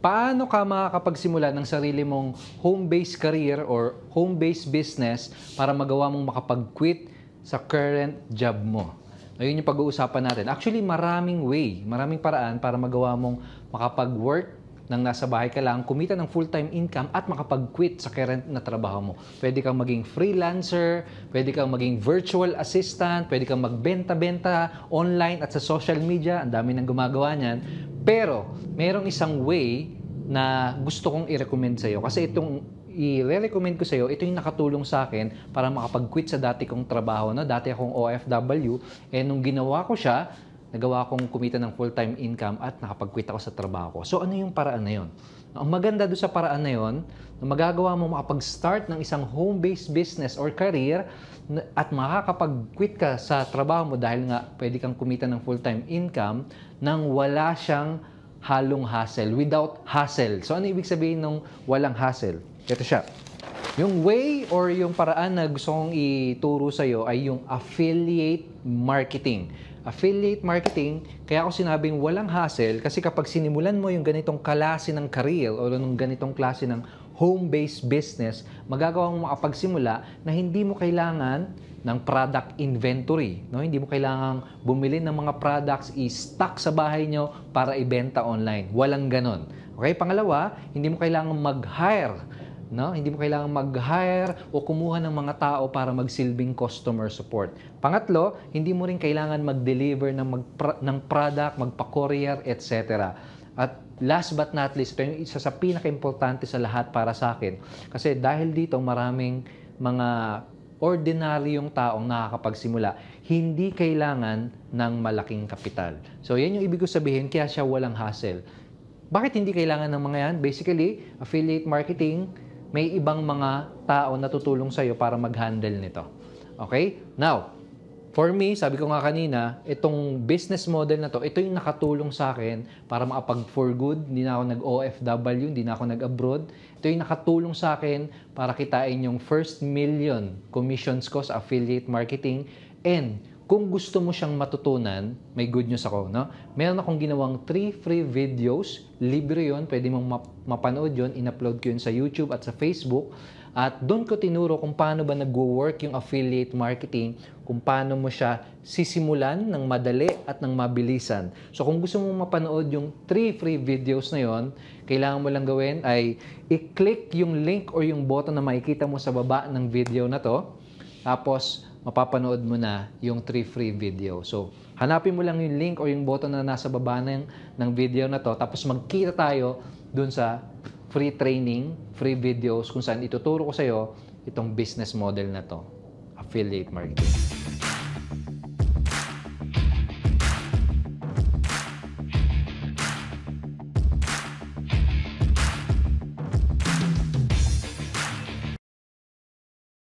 paano ka makakapagsimula ng sarili mong home-based career or home-based business para magawa mong makapag-quit sa current job mo. Ayun yung pag-uusapan natin. Actually, maraming way, maraming paraan para magawa mong makapag-work nang nasa bahay ka lang, kumita ng full-time income at makapag-quit sa current na trabaho mo. Pwede kang maging freelancer, pwede kang maging virtual assistant, pwede kang magbenta-benta online at sa social media. Ang dami nang gumagawa niyan. Pero, merong isang way na gusto kong i-recommend sa'yo. Kasi itong i-recommend ko sa'yo, ito yung nakatulong sa akin para makapag-quit sa dati kong trabaho. No? Dati akong OFW. Eh, nung ginawa ko siya, nagawa akong kumita ng full-time income at nakapag-quit ako sa trabaho ko. So ano yung paraan na yon? Ang maganda doon sa paraan na yon, na magagawa mo makapag-start ng isang home-based business or career at makakapag-quit ka sa trabaho mo dahil nga pwede kang kumita ng full-time income nang wala siyang halong hassle, without hassle. So ano ibig sabihin ng walang hassle? Ito siya. Yung way or yung paraan na gusto kong ituro sa'yo ay yung affiliate marketing affiliate marketing, kaya ako sinabing walang hassle kasi kapag sinimulan mo yung ganitong klase ng career o ng ganitong klase ng home-based business, magagawa mo makapagsimula na hindi mo kailangan ng product inventory. No? Hindi mo kailangan bumili ng mga products, i-stock sa bahay nyo para ibenta online. Walang ganon. Okay? Pangalawa, hindi mo kailangan mag-hire No? Hindi mo kailangan mag-hire o kumuha ng mga tao para magsilbing customer support. Pangatlo, hindi mo rin kailangan mag-deliver ng, mag ng product, magpa-courier, etc. At last but not least, ito yung isa sa pinaka-importante sa lahat para sa akin. Kasi dahil dito maraming mga ordinaryong taong nakakapagsimula, hindi kailangan ng malaking kapital. So, yan yung ibig ko sabihin, kaya siya walang hassle. Bakit hindi kailangan ng mga yan? Basically, affiliate marketing, may ibang mga tao na tutulong sa'yo para mag-handle nito. Okay? Now, for me, sabi ko nga kanina, itong business model na to, ito yung nakatulong sa akin para makapag for good. Hindi na ako nag-OFW, hindi na ako nag-abroad. Ito yung nakatulong sa akin para kitain yung first million commissions ko sa affiliate marketing and kung gusto mo siyang matutunan, may good news ako, no? Meron akong ginawang 3 free videos. Libre yon pwede mong map- mapanood yon In-upload ko yun sa YouTube at sa Facebook. At doon ko tinuro kung paano ba nag-work yung affiliate marketing, kung paano mo siya sisimulan ng madali at ng mabilisan. So kung gusto mong mapanood yung 3 free videos na yon, kailangan mo lang gawin ay i-click yung link or yung button na makikita mo sa baba ng video na to. Tapos, mapapanood mo na yung 3 free video. So, hanapin mo lang yung link o yung button na nasa baba ng, ng video na to. Tapos magkita tayo dun sa free training, free videos kung saan ituturo ko sa'yo itong business model na to, affiliate marketing.